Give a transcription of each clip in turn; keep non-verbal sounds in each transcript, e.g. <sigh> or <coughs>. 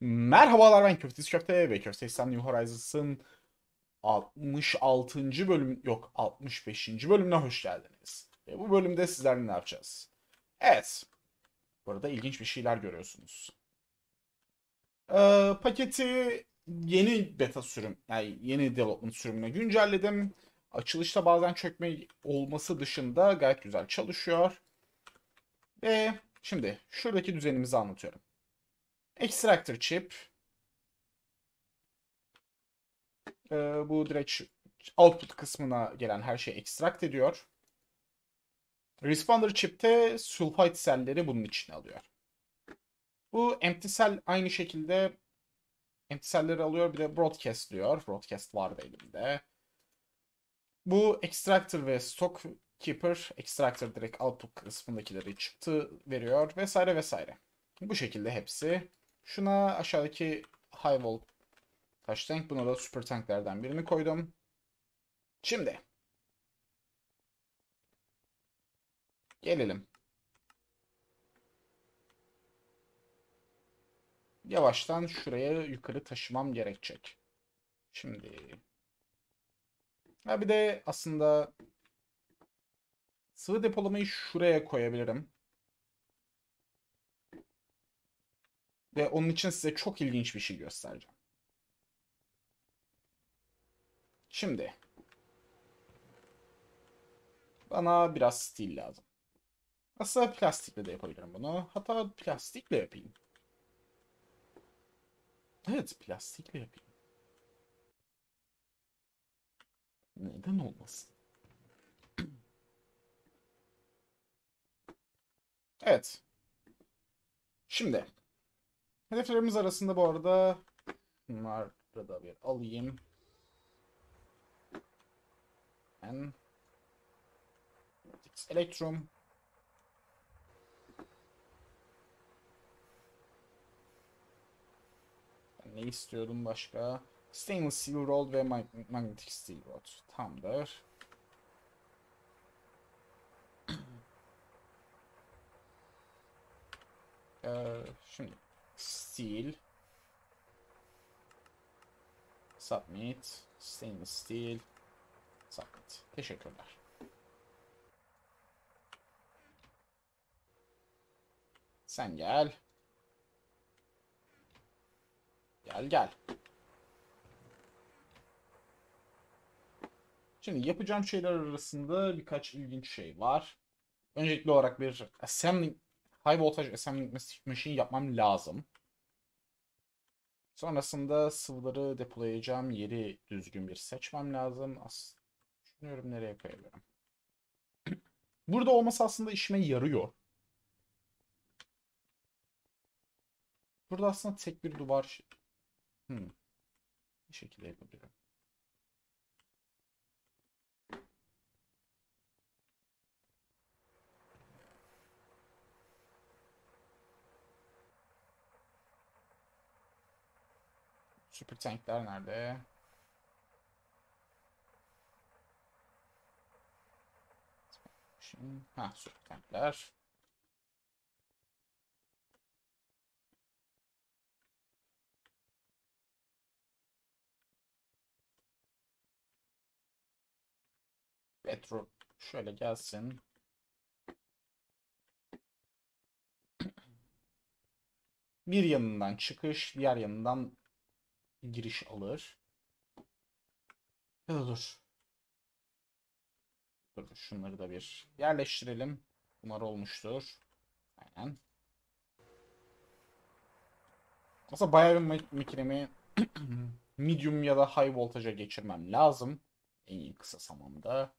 Merhabalar ben Köftesi Köfte ve Köfte İslam New Horizons'ın 66. bölüm yok 65. bölümüne hoş geldiniz. Ve bu bölümde sizlerle ne yapacağız? Evet. Burada ilginç bir şeyler görüyorsunuz. Ee, paketi yeni beta sürüm, yani yeni development sürümüne güncelledim. Açılışta bazen çökme olması dışında gayet güzel çalışıyor. Ve şimdi şuradaki düzenimizi anlatıyorum. Extractor chip. Ee, bu direkt output kısmına gelen her şeyi extract ediyor. Responder chip'te sulfite selleri bunun içine alıyor. Bu empty cell aynı şekilde empty cell'leri alıyor bir de broadcast diyor. Broadcast vardı elimde. Bu extractor ve stock keeper extractor direkt output kısmındakileri çıktı veriyor vesaire vesaire. Bu şekilde hepsi. Şuna aşağıdaki high volt taş tank. Buna da super tanklerden birini koydum. Şimdi. Gelelim. Yavaştan şuraya yukarı taşımam gerekecek. Şimdi. Ha bir de aslında sıvı depolamayı şuraya koyabilirim. Ve onun için size çok ilginç bir şey göstereceğim. Şimdi. Bana biraz stil lazım. Aslında plastikle de yapabilirim bunu. Hatta plastikle yapayım. Evet, plastikle yapayım. Neden olmasın? Evet. Şimdi Hedeflerimiz arasında bu arada bunları da bir alayım. Ben Electrum ne istiyordum başka? Stainless Steel Rod ve Magnetic Steel Rod. Tamdır. <clears throat> ee, şimdi Steel. Submit. Stainless steel. Submit. Teşekkürler. Sen gel. Gel gel. Şimdi yapacağım şeyler arasında birkaç ilginç şey var. Öncelikli olarak bir assembling high voltage assembling machine yapmam lazım. Sonrasında sıvıları depolayacağım yeri düzgün bir seçmem lazım. As Düşünüyorum nereye koyabilirim. <clears throat> Burada olması aslında işime yarıyor. Burada aslında tek bir duvar... Hmm. Bir şekilde yapabilirim. Süper tankler nerede? Şimdi, ha süper tankler. Petro şöyle gelsin. Bir yanından çıkış, diğer yanından giriş alır. Ya dur. Dur şunları da bir yerleştirelim. Bunlar olmuştur. Aynen. Aslında bayağı bir makinemi <clears throat> medium ya da high voltage'a geçirmem lazım. En kısa zamanda.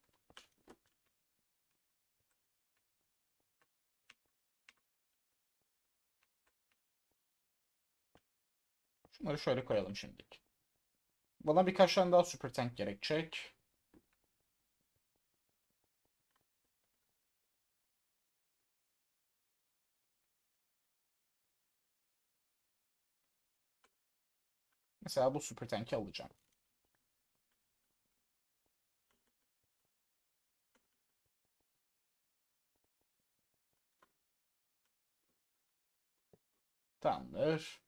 Şunları şöyle koyalım şimdilik. Bana birkaç tane daha super tank gerekecek. Mesela bu super tank'i alacağım. Tamamdır.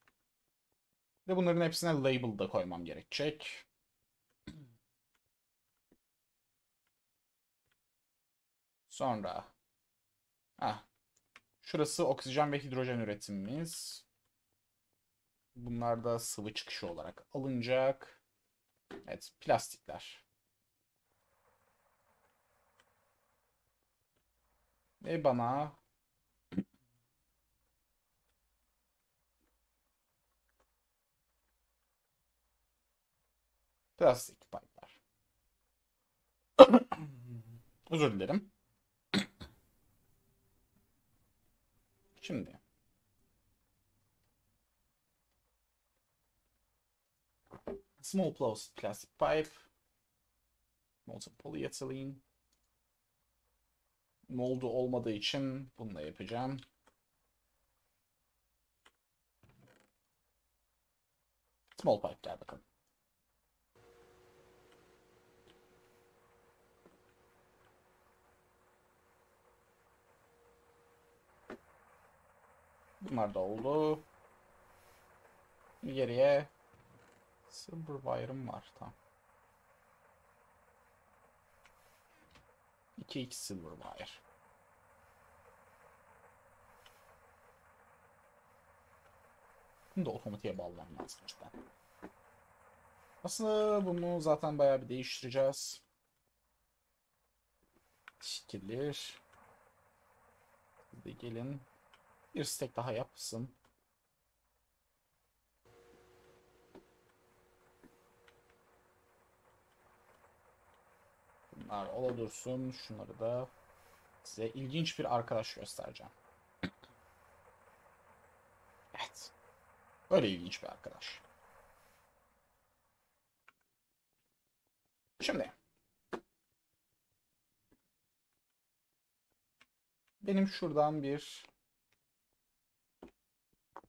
Ve bunların hepsine label da koymam gerekecek. Sonra. Heh. Şurası oksijen ve hidrojen üretimimiz. Bunlar da sıvı çıkışı olarak alınacak. Evet, plastikler. Ve bana plastik pipe'lar. <coughs> Özür dilerim. <coughs> Şimdi small plastic pipe molten polyethylene moldu olmadığı için bununla yapacağım. Small pipe gel bakalım. Bunlar da oldu. Geriye silver wire'ım var. Tamam. 2x silver wire. Bunu da otomatiğe bağlamam lazım cidden. Aslında bunu zaten bayağı bir değiştireceğiz. Şekillir. Siz de gelin. Bir stack daha yapsın. Bunlar ola dursun. Şunları da size ilginç bir arkadaş göstereceğim. Evet. Böyle ilginç bir arkadaş. Şimdi. Benim şuradan bir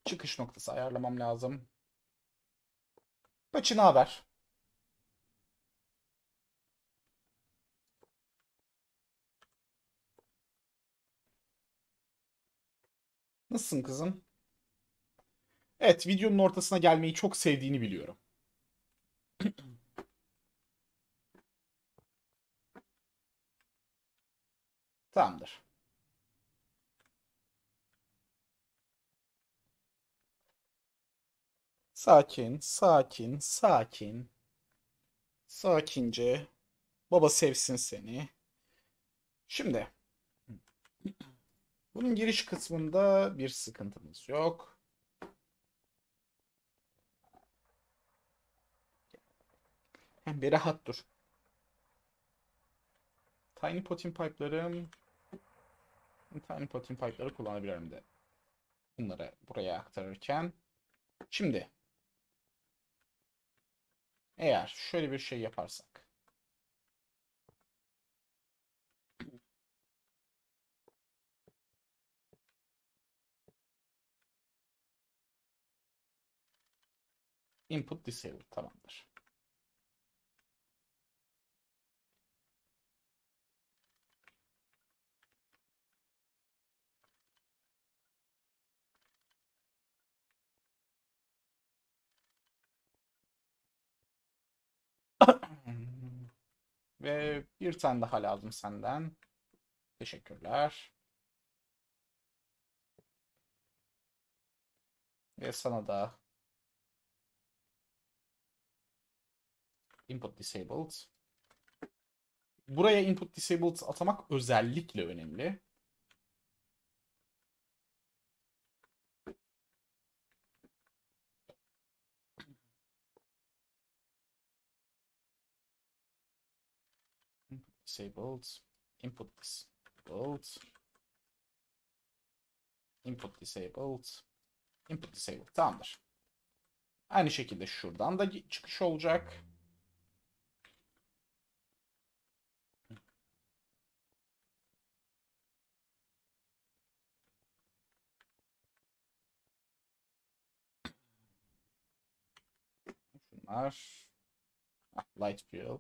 çıkış noktası ayarlamam lazım. Paçı ne haber? Nasılsın kızım? Evet, videonun ortasına gelmeyi çok sevdiğini biliyorum. <clears throat> Tamamdır. Sakin, sakin, sakin. Sakince. Baba sevsin seni. Şimdi. Bunun giriş kısmında bir sıkıntımız yok. Hem bir rahat dur. Tiny Potting Pipe'larım Tiny Potting Pipe'ları kullanabilirim de. Bunları buraya aktarırken. Şimdi. Eğer şöyle bir şey yaparsak. Input disabled tamamdır. Ve bir tane daha lazım senden. Teşekkürler. Ve sana da input disabled. Buraya input disabled atamak özellikle önemli. Disabled, input disabled, input disabled, input disabled. Tamamdır. Aynı şekilde şuradan da çıkış olacak. Şunlar. Ah, light fuel.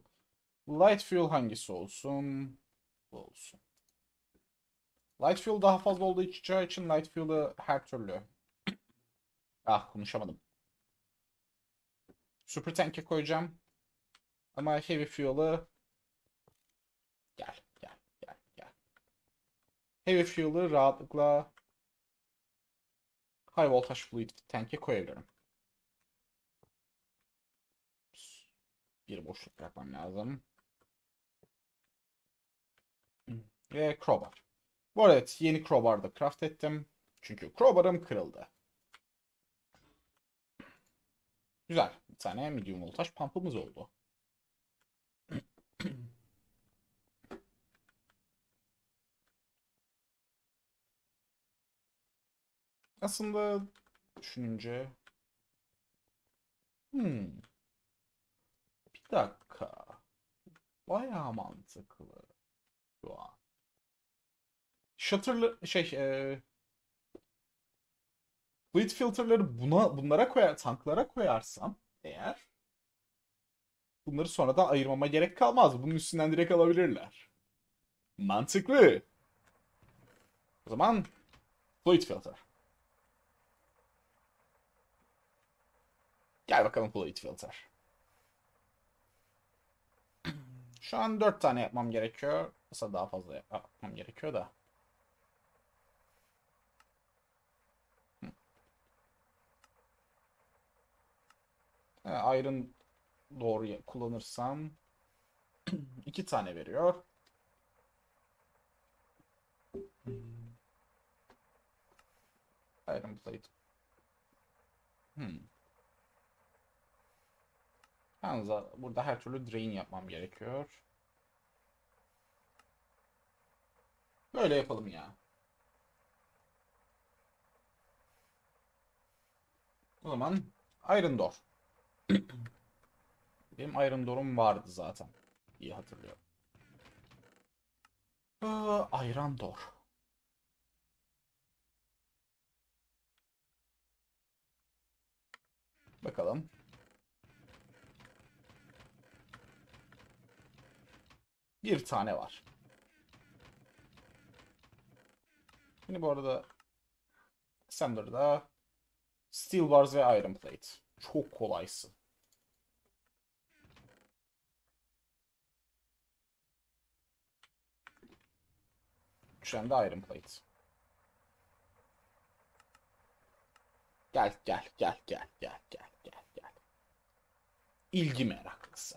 Light fuel hangisi olsun? Bu olsun. Light fuel daha fazla olduğu için light fuel'ı her türlü. <coughs> Ah konuşamadım. Super tank'e koyacağım. Ama heavy fuel'ı gel gel gel gel. Heavy fuel'ı rahatlıkla high voltage fluid tank'e koyabilirim. Bir boşluk bırakmam lazım. Ve crowbar. Bu arada evet, yeni crowbar da craft ettim. Çünkü crowbar'ım kırıldı. Güzel. Bir tane medium voltaj pump'ımız oldu. <clears throat> Aslında düşününce hmm. Bir dakika. Bayağı mantıklı şu an. Shutter'lı şey e, fluid filter'ları buna bunlara koyar tanklara koyarsam eğer bunları sonradan ayırmama gerek kalmaz. Bunun üstünden direkt alabilirler. Mantıklı. O zaman fluid filter. Gel bakalım fluid filter. Şu an 4 tane yapmam gerekiyor. Aslında daha fazla yapmam gerekiyor da. Hı. Iron doğru kullanırsam <clears throat> iki tane veriyor. Iron plate. Hmm. Yalnız burada her türlü drain yapmam gerekiyor. Böyle yapalım ya. O zaman Iron Door. Benim Iron Door'um vardı zaten. İyi hatırlıyorum. Ee, Iron Door. Bakalım. Bir tane var. Şimdi bu arada Assembler'da Steel Bars ve Iron Plate. Çok kolaysın. Düşen de Iron Plate. Gel gel gel gel gel gel gel gel. İlgi meraklısı.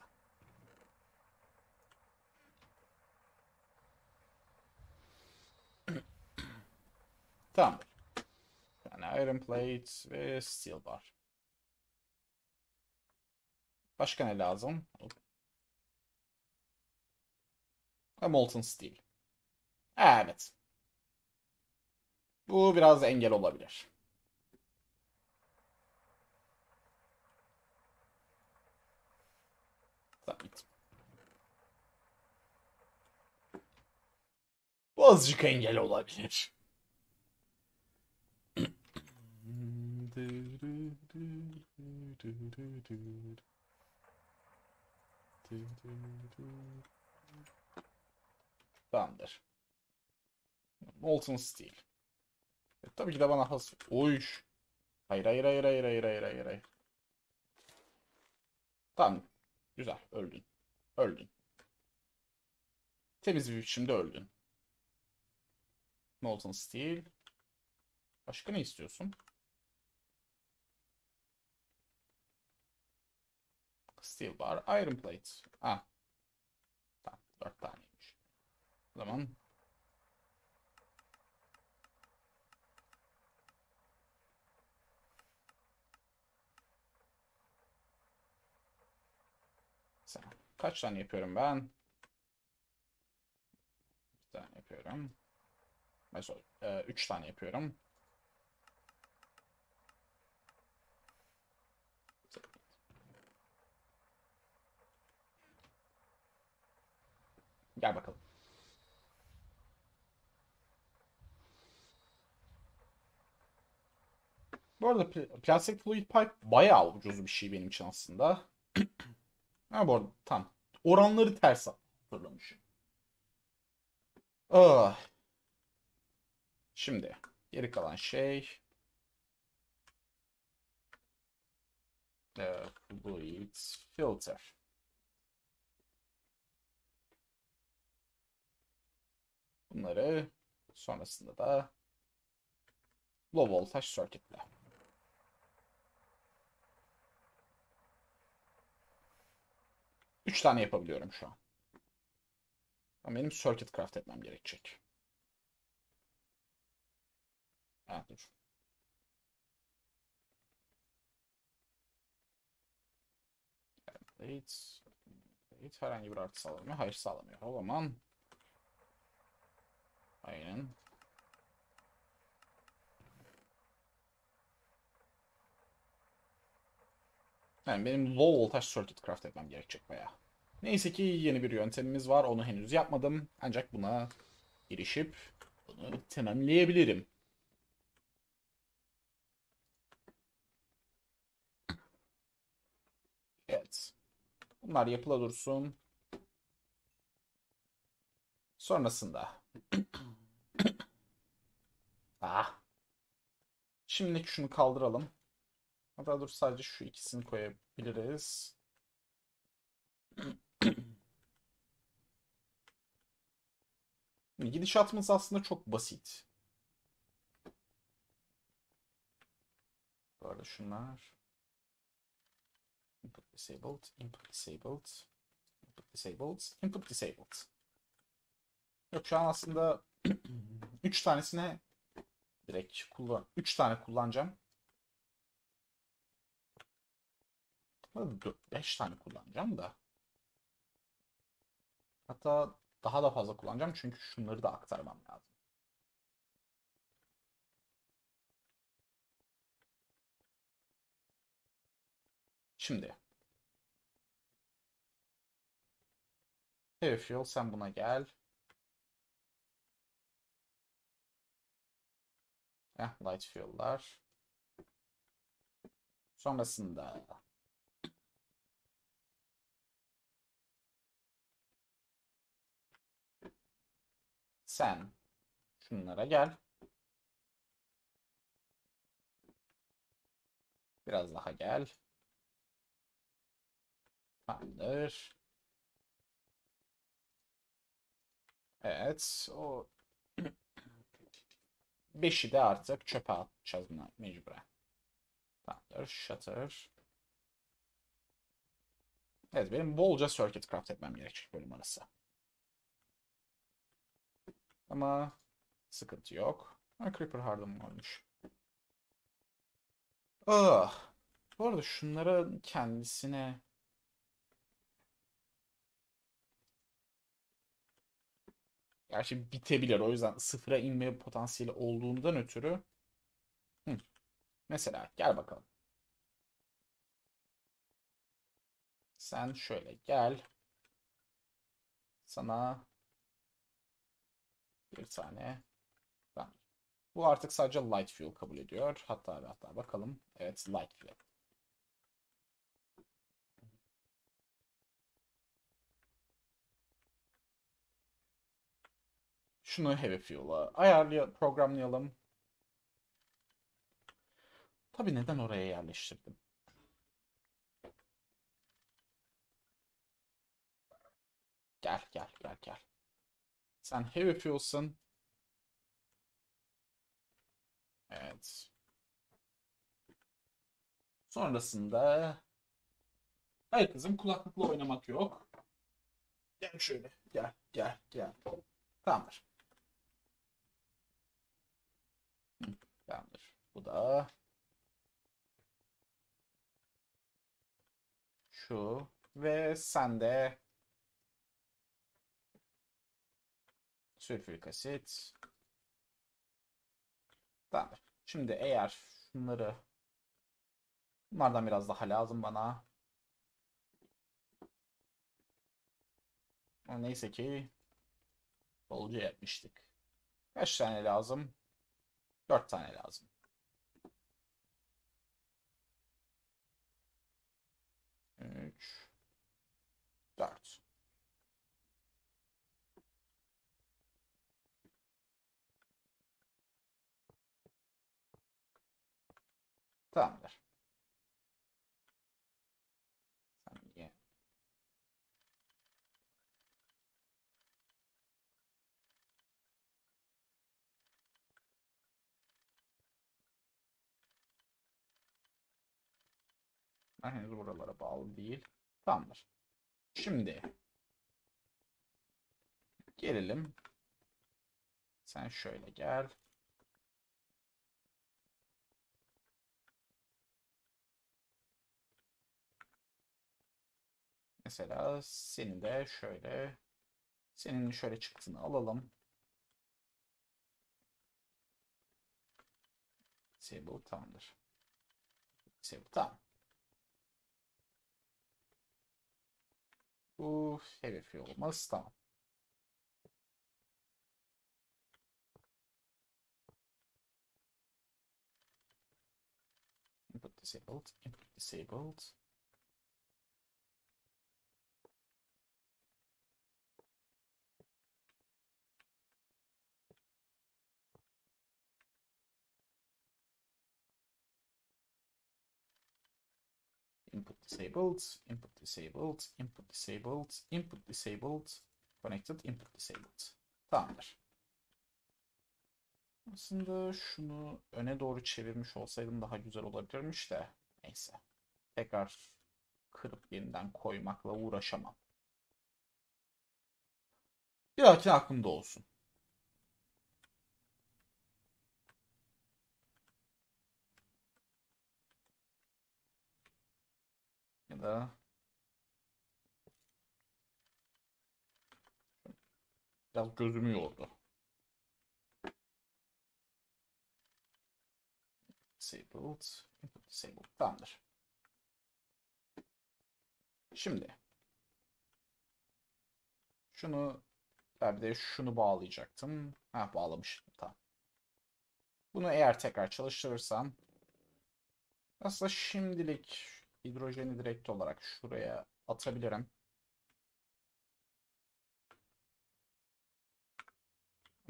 <clears throat> Tamam. Yani Iron Plate ve Steel Bar. Başka ne lazım? Ve Molten Steel. Evet. Bu biraz engel olabilir. Sabit. Bu azıcık engel olabilir. Tamamdır. Molten Steel. E, tabii ki de bana has... Oy. Hayır hayır hayır hayır hayır hayır hayır. Tamam. Güzel. Öldün. Öldün. Temiz bir biçimde öldün. Molten Steel. Başka ne istiyorsun? Steel bar, iron plate. Ah. Tamam, dört taneymiş. O zaman Sen. Kaç tane yapıyorum ben? Bir tane yapıyorum. Mesela e, üç tane yapıyorum. Gel bakalım. Bu arada pl plastik fluid pipe bayağı ucuz bir şey benim için aslında. Ha bu arada tam. Oranları ters hatırlamışım. Ah. Şimdi geri kalan şey ee, Void filter. Bunları sonrasında da low voltage circuit'le. Üç tane yapabiliyorum şu an. Ama benim circuit craft etmem gerekecek. Ha dur. Plate. Plate herhangi bir artı sağlamıyor. Hayır sağlamıyor. O zaman Aynen. Yani benim low voltage circuit craft etmem gerekecek baya. Neyse ki yeni bir yöntemimiz var. Onu henüz yapmadım. Ancak buna girişip bunu tamamlayabilirim. Evet. Bunlar yapıla dursun. Sonrasında. <clears throat> ah. Şimdi şunu kaldıralım. Hatta dur sadece şu ikisini koyabiliriz. <clears throat> <clears throat> Gidişatımız aslında çok basit. Bu arada şunlar. Input disabled, input disabled, input disabled, input disabled. Yok şu an aslında <clears throat> 3 tanesine direkt kullan 3 tane kullanacağım. 5 tane kullanacağım da. Hatta daha da fazla kullanacağım çünkü şunları da aktarmam lazım. Şimdi. Heavy fuel sen buna gel. Heh, light fuel'lar. Sonrasında sen şunlara gel. Biraz daha gel. Tamamdır. Evet, o <clears throat> 5'i de artık çöpe atacağız mecburen. Tamamdır. Shutter. Evet benim bolca circuit craft etmem gerekecek bölüm arası. Ama sıkıntı yok. Ha, Creeper Harden olmuş. Ah. Bu arada şunlara kendisine Gerçi bitebilir. O yüzden sıfıra inme potansiyeli olduğundan ötürü. Hı. Mesela gel bakalım. Sen şöyle gel. Sana bir tane. Tamam. Bu artık sadece light fuel kabul ediyor. Hatta hatta bakalım. Evet light fuel. Şunu heavy fuel'a ayarlayalım, programlayalım. Tabii neden oraya yerleştirdim? Gel gel gel gel. Sen heavy fuel'sın. Evet. Sonrasında Hayır kızım kulaklıkla oynamak yok. Gel şöyle. Gel gel gel. Tamamdır. Tamamdır. Bu da şu ve sen de sülfürik asit. Tamamdır. Şimdi eğer şunları bunlardan biraz daha lazım bana. Neyse ki bolca yapmıştık. Kaç tane lazım? 4 tane lazım. Üç, Tamamdır. Saniye. Ben henüz buralara bağlı değil. Tamamdır. Şimdi gelelim. Sen şöyle gel. Mesela seni de şöyle senin şöyle çıktığını alalım. Disable tamamdır. Disable tamam. Bu heavy olmaz tamam. Input disabled, input disabled. Input disabled, input disabled, input disabled, input disabled, connected, input disabled. Tamamdır. Aslında şunu öne doğru çevirmiş olsaydım daha güzel olabilirmiş de. Neyse. Tekrar kırıp yeniden koymakla uğraşamam. Bir dahaki aklımda olsun. Ya da biraz gözümü yordu. Disabled, disabled. Tamamdır. Şimdi şunu bir de şunu bağlayacaktım. Ha bağlamıştım tamam. Bunu eğer tekrar çalıştırırsam aslında şimdilik hidrojeni direkt olarak şuraya atabilirim.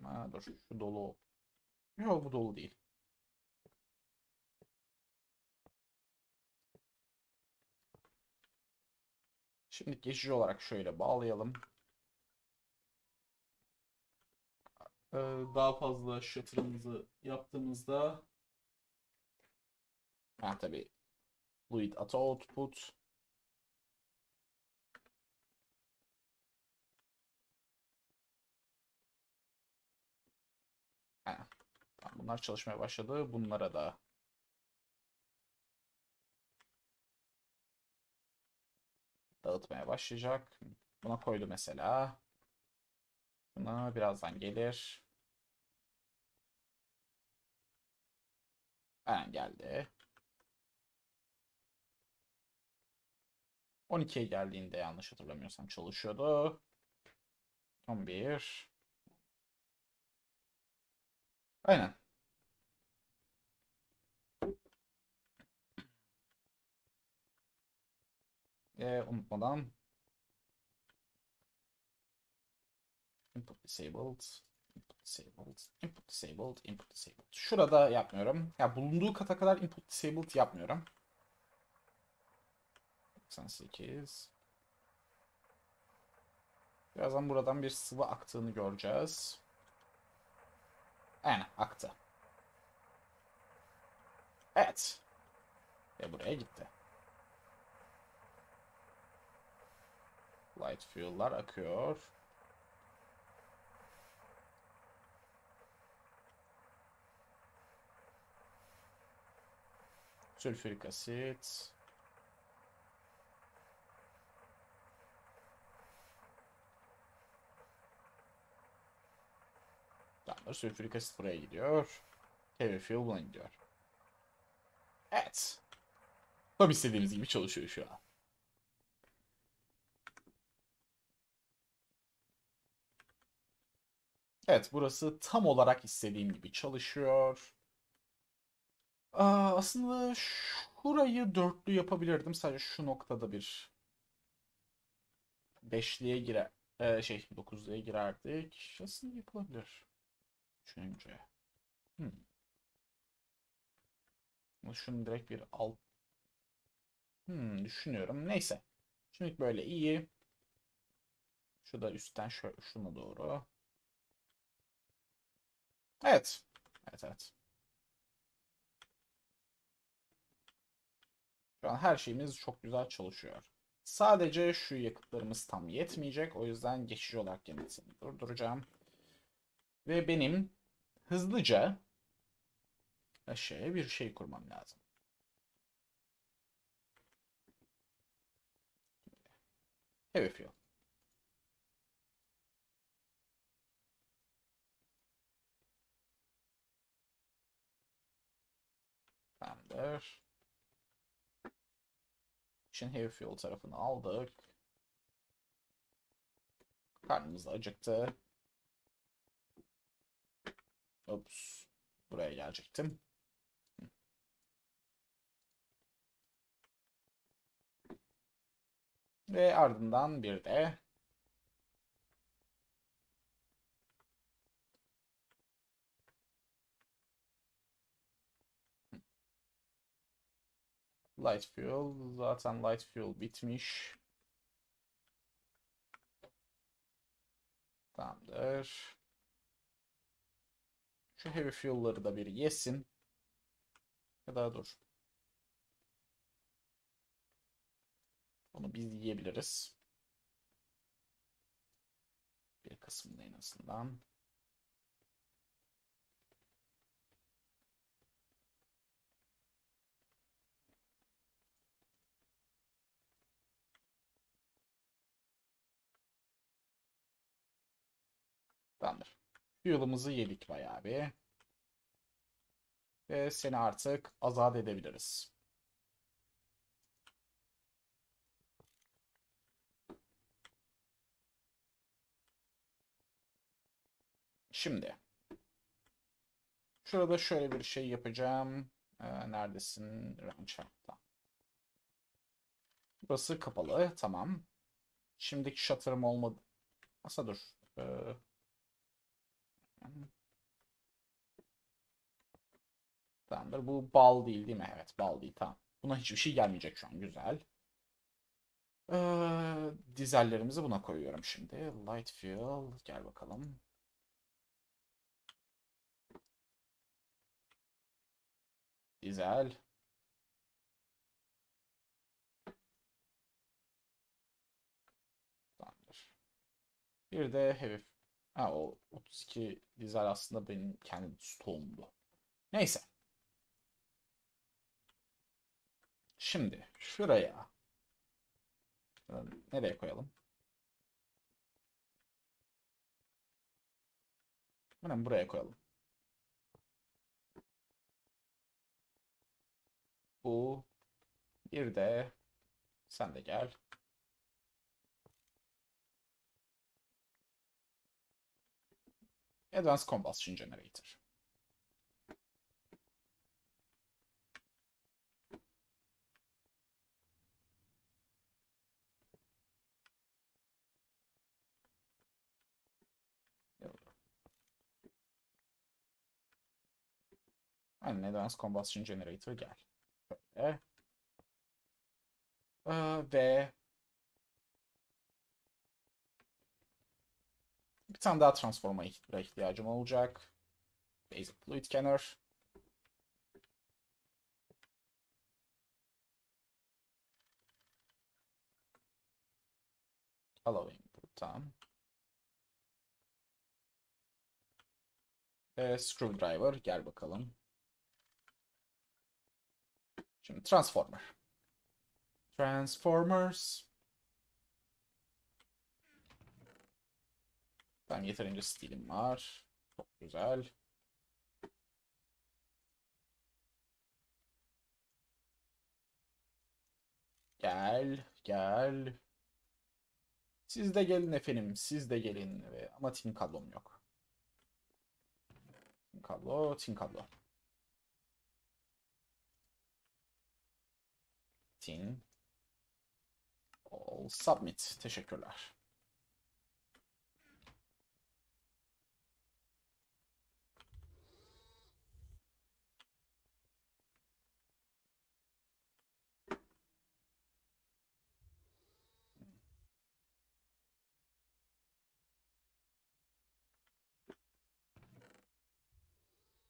Ama dur şu dolu. Yok bu dolu değil. Şimdi geçici olarak şöyle bağlayalım. Ee, daha fazla shutter'ımızı yaptığımızda ha tabii fluid at output ha, bunlar çalışmaya başladı. Bunlara da dağıtmaya başlayacak. Buna koydu mesela. Buna birazdan gelir. Aynen geldi. 12'ye geldiğinde yanlış hatırlamıyorsam çalışıyordu. 11. Aynen. Ee, unutmadan input disabled input disabled input disabled input disabled. Şurada yapmıyorum. Ya bulunduğu kata kadar input disabled yapmıyorum. 98 Birazdan buradan bir sıvı aktığını göreceğiz. Aynen aktı. Evet. Ve buraya gitti. Light fuel'lar akıyor. Sülfürik asit. Tamamdır. Sülfürik asit buraya gidiyor. Heavy fuel buna gidiyor. Evet. Tam istediğimiz gibi çalışıyor şu an. Evet burası tam olarak istediğim gibi çalışıyor. Aa, aslında şurayı dörtlü yapabilirdim. Sadece şu noktada bir beşliğe girer. Ee, şey dokuzluya girerdik. Aslında yapılabilir. Düşününce. Hmm. Şunu direkt bir alt. Hmm, düşünüyorum. Neyse. Şimdi böyle iyi. Şu da üstten şöyle şuna doğru. Evet. Evet evet. Şu an her şeyimiz çok güzel çalışıyor. Sadece şu yakıtlarımız tam yetmeyecek. O yüzden geçici olarak yenisini durduracağım. Ve benim hızlıca aşağıya bir şey kurmam lazım. Heavy fuel. Tamamdır. İşin heavy fuel tarafını aldık. Karnımız acıktı. Ops. Buraya gelecektim. Ve ardından bir de Light fuel. Zaten light fuel bitmiş. Tamamdır. Şu heavy fuel'ları da bir yesin. Ya da dur. Onu biz yiyebiliriz. Bir kısmını en azından. Tamamdır. Fuel'ımızı yedik bayağı bir. Ve seni artık azat edebiliriz. Şimdi. Şurada şöyle bir şey yapacağım. Ee, neredesin? Ranch. Tamam. Burası kapalı. Tamam. Şimdiki shutter'ım olmadı. Asa dur. Ee, Tamamdır. Bu bal değil değil mi? Evet bal değil. Tamam. Buna hiçbir şey gelmeyecek şu an. Güzel. Ee, dizellerimizi buna koyuyorum şimdi. Light fuel. Gel bakalım. Dizel. Tamamdır. Bir de heavy. Ha o 32 dizel aslında benim kendi stoğumdu. Neyse. Şimdi şuraya nereye koyalım? Hemen buraya koyalım. Bu bir de sen de gel. Advanced Combustion Generator. Aynen Advanced Combustion Generator gel. Böyle. Ee, ve bir tane daha transforma ihtiyacım olacak. Basic Fluid Canner. Allow input. Tamam. Ee, screwdriver. Gel bakalım. Şimdi Transformer. Transformers. Ben yeterince stilim var. Çok güzel. Gel, gel. Siz de gelin efendim, siz de gelin. Ama tin kablom yok. Tin kablo, tin kablo. Tin. All submit. Teşekkürler.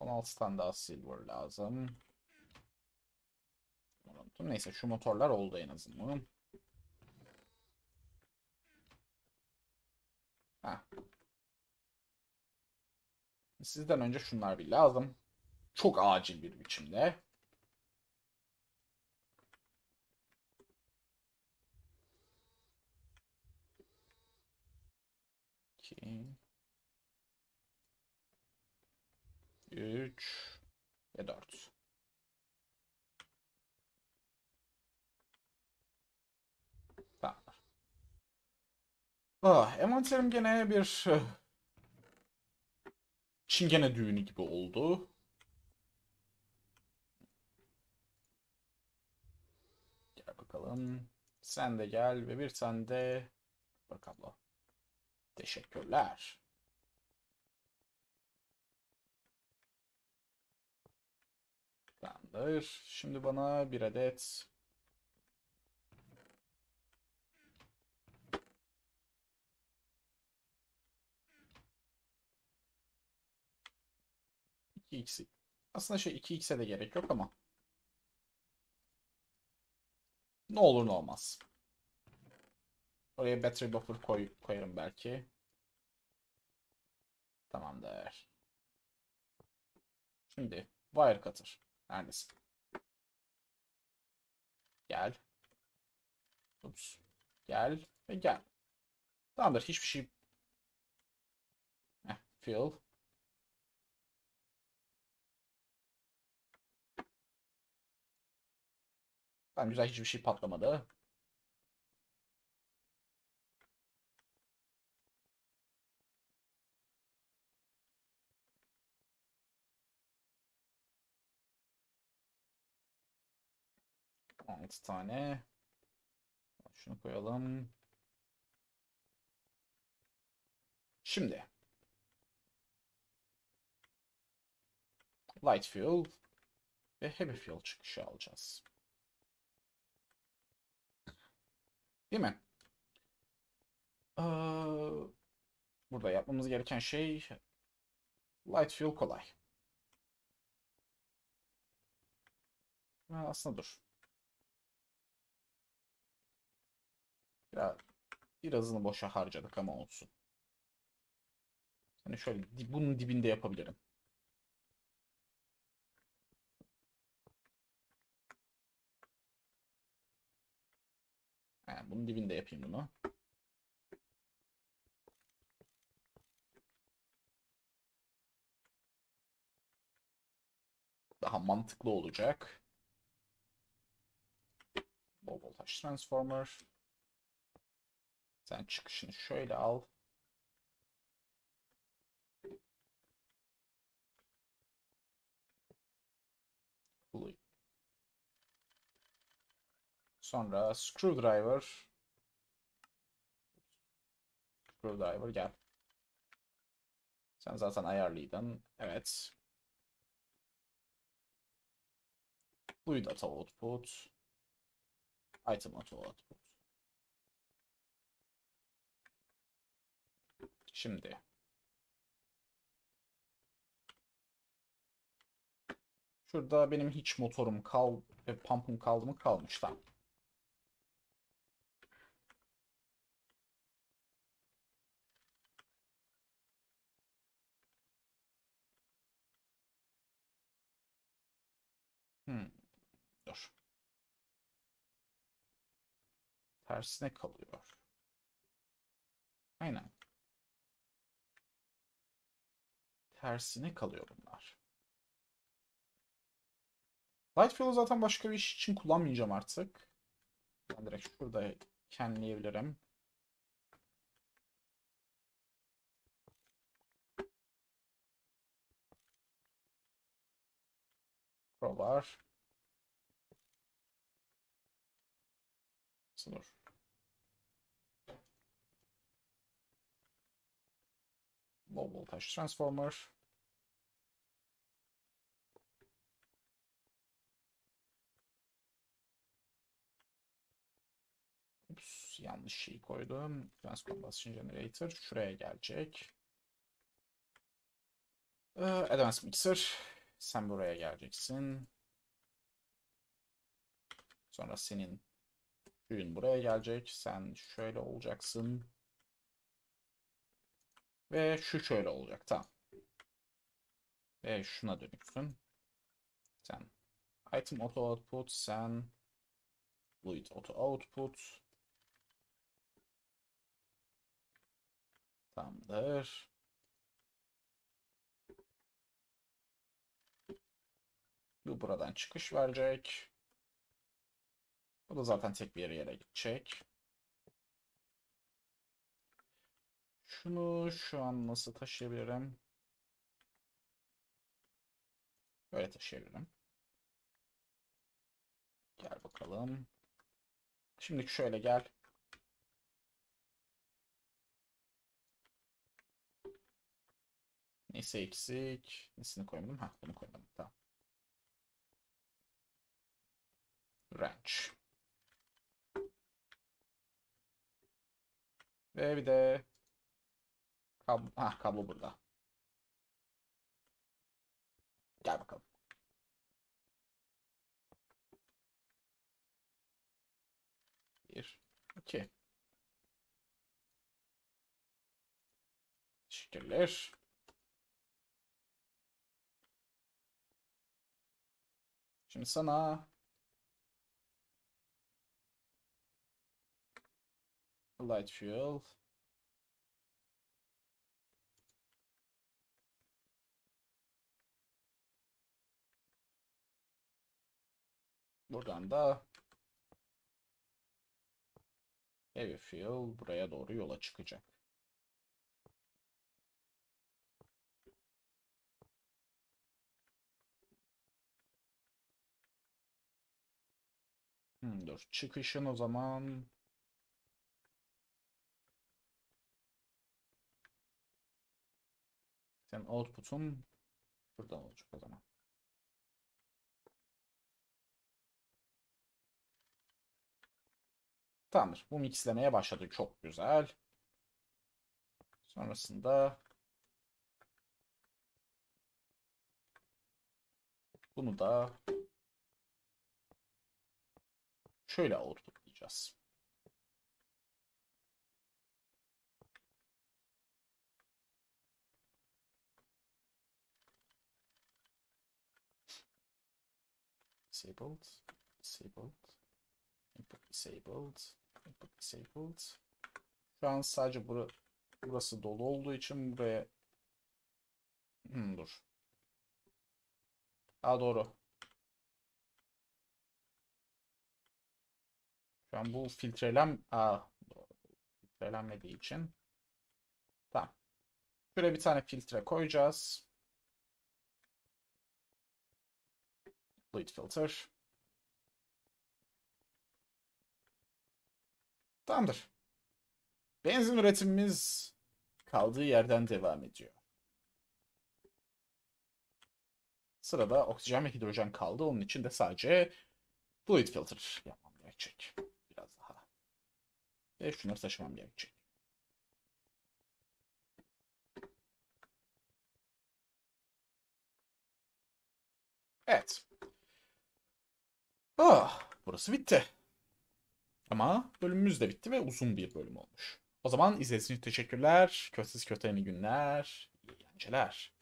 16 tane daha silver lazım. Unuttum. Neyse şu motorlar oldu en azından. Heh. Sizden önce şunlar bir lazım. Çok acil bir biçimde. Okay. 3 ve 4. Ah, envanterim gene bir eh, çingene düğünü gibi oldu. Gel bakalım. Sen de gel ve bir tane de bak abla. Teşekkürler. Tamamdır. Şimdi bana bir adet x aslında şey 2x'e de gerek yok ama ne olur ne olmaz. Oraya battery buffer koy, koyarım belki. Tamamdır. Şimdi wire cutter. Neredesin? Gel. Ups. Gel ve gel. Tamamdır. Hiçbir şey... Heh, fill. Tamam güzel hiçbir şey patlamadı. Altı tane. Şunu koyalım. Şimdi. Light fuel ve heavy fuel çıkışı alacağız. Değil mi? Ee, burada yapmamız gereken şey light fuel kolay. Ha, aslında dur. Biraz, birazını boşa harcadık ama olsun. Hani şöyle bunun dibinde yapabilirim. Ha, bunun dibinde yapayım bunu. Daha mantıklı olacak. Low voltage transformer. Sen çıkışını şöyle al. Sonra screwdriver. Screwdriver gel. Sen zaten ayarlıydın. Evet. Bluey data output. Item auto output. Şimdi. Şurada benim hiç motorum kal ve pump'um kaldı mı kalmış tamam. Hmm. Dur. Tersine kalıyor. Aynen. Tersine kalıyor bunlar. Light fuel'u zaten başka bir iş için kullanmayacağım artık. Ben direkt şurada kenleyebilirim. Crowbar. Sınır. Low voltage transformer. Ups, yanlış şey koydum. Combustion generator şuraya gelecek. Ee, Advanced mixer. Sen buraya geleceksin. Sonra senin suyun buraya gelecek. Sen şöyle olacaksın. Ve şu şöyle olacak. Tamam. Ve şuna dönüksün. Sen item auto output. Sen fluid auto output. Tamamdır. Bu buradan çıkış verecek. Bu da zaten tek bir yere gidecek. Şunu şu an nasıl taşıyabilirim? Böyle taşıyabilirim. Gel bakalım. Şimdi şöyle gel. Neyse eksik. Nesini koymadım? Ha bunu koymadım. Tamam. Wrench. Ve bir de kablo, ha, kablo burada. Gel bakalım. Bir, iki. Teşekkürler. Şimdi sana light fuel Buradan da heavy fuel buraya doğru yola çıkacak. Hmm, dur. Çıkışın o zaman Senin output'un buradan olacak o zaman. Tamamdır. Bu mixlemeye başladı. Çok güzel. Sonrasında bunu da şöyle outputlayacağız. Disabled, disabled, input disabled, disabled. Şu an sadece bura, burası dolu olduğu için buraya hmm, dur. Aa doğru. Şu an bu filtrelem Aa, filtrelenmediği için tamam. Şuraya bir tane filtre koyacağız. Fluid filter. Tamamdır. Benzin üretimimiz kaldığı yerden devam ediyor. Sırada oksijen ve hidrojen kaldı. Onun için de sadece fluid filter yapmam gerekecek. Biraz daha. Ve şunları taşımam gerekecek. Evet. Ah, burası bitti. Ama bölümümüz de bitti ve uzun bir bölüm olmuş. O zaman izlediğiniz için teşekkürler. Kötesiz kötü günler. İyi eğlenceler.